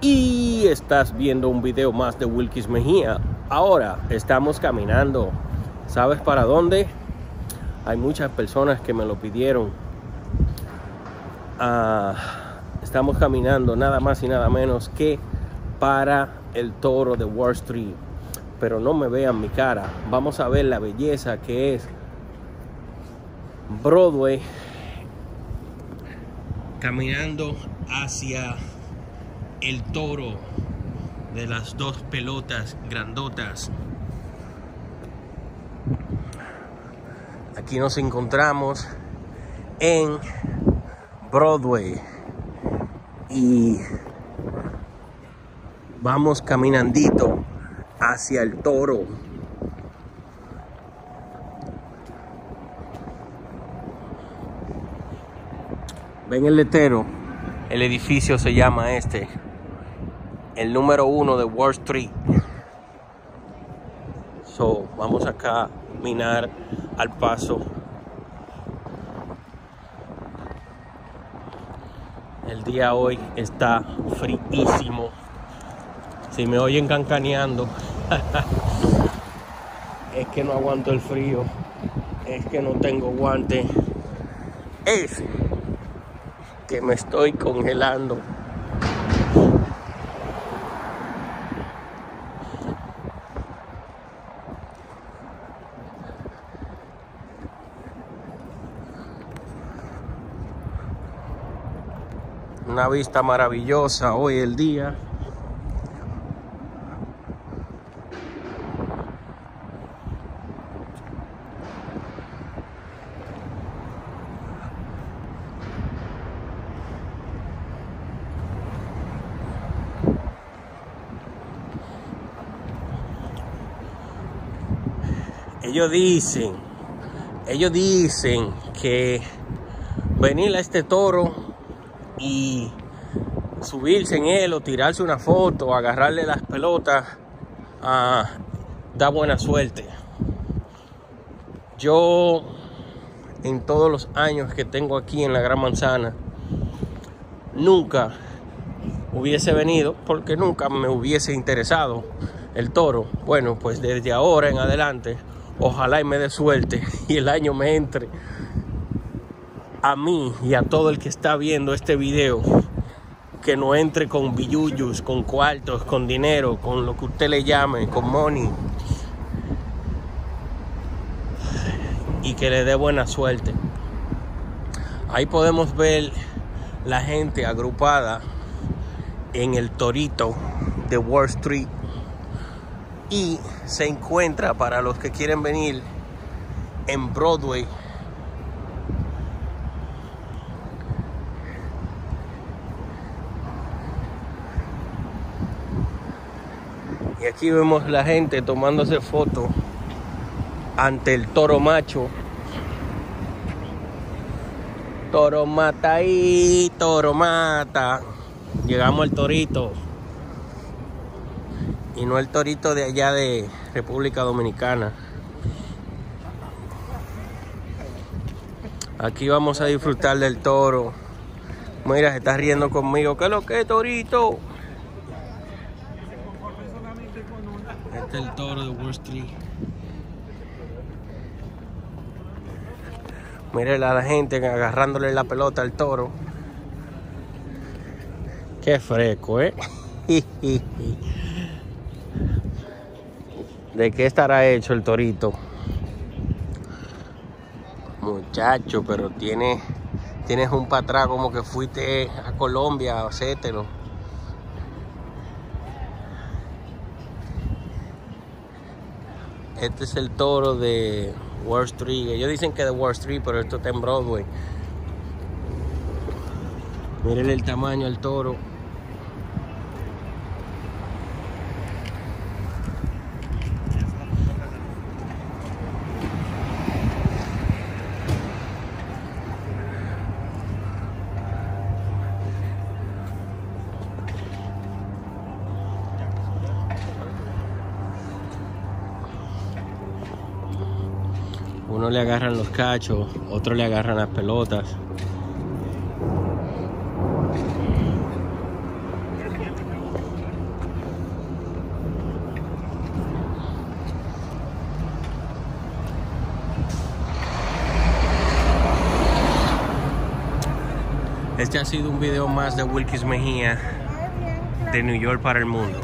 y estás viendo un video más de Wilkis Mejía. Ahora estamos caminando. ¿Sabes para dónde? Hay muchas personas que me lo pidieron. Ah, estamos caminando nada más y nada menos que para el toro de Wall Street. Pero no me vean mi cara. Vamos a ver la belleza que es Broadway caminando hacia el toro de las dos pelotas grandotas. Aquí nos encontramos en Broadway y vamos caminandito hacia el toro. Ven el letero, el edificio se llama este el número uno de Wall Street. So, vamos acá a minar al paso. El día hoy está fríísimo. Si me oyen cancaneando, es que no aguanto el frío. Es que no tengo guante. Es que me estoy congelando. Una vista maravillosa hoy el día. Ellos dicen, ellos dicen que venir a este toro y subirse en él o tirarse una foto, agarrarle las pelotas, ah, da buena suerte. Yo, en todos los años que tengo aquí en la Gran Manzana, nunca hubiese venido porque nunca me hubiese interesado el toro. Bueno, pues desde ahora en adelante, ojalá y me dé suerte y el año me entre a mí y a todo el que está viendo este video que no entre con billuyos, con cuartos, con dinero, con lo que usted le llame, con money. Y que le dé buena suerte. Ahí podemos ver la gente agrupada en el torito de Wall Street. Y se encuentra para los que quieren venir en Broadway Y aquí vemos la gente tomándose fotos ante el toro macho. Toro mata ahí, toro mata. Llegamos al torito. Y no el torito de allá de República Dominicana. Aquí vamos a disfrutar del toro. Mira, se está riendo conmigo. ¿Qué es lo que es, torito? Este es el toro de Wall Street. Miren a la gente agarrándole la pelota al toro. Qué fresco, ¿eh? ¿De qué estará hecho el torito? Muchacho, pero tiene, tienes un patrón como que fuiste a Colombia a hacértelo. Este es el toro de Wall Street. Ellos dicen que de Wall Street, pero esto está en Broadway. Miren el tamaño del toro. Uno le agarran los cachos, otro le agarran las pelotas. Este ha sido un video más de Wilkis Mejía de New York para el mundo.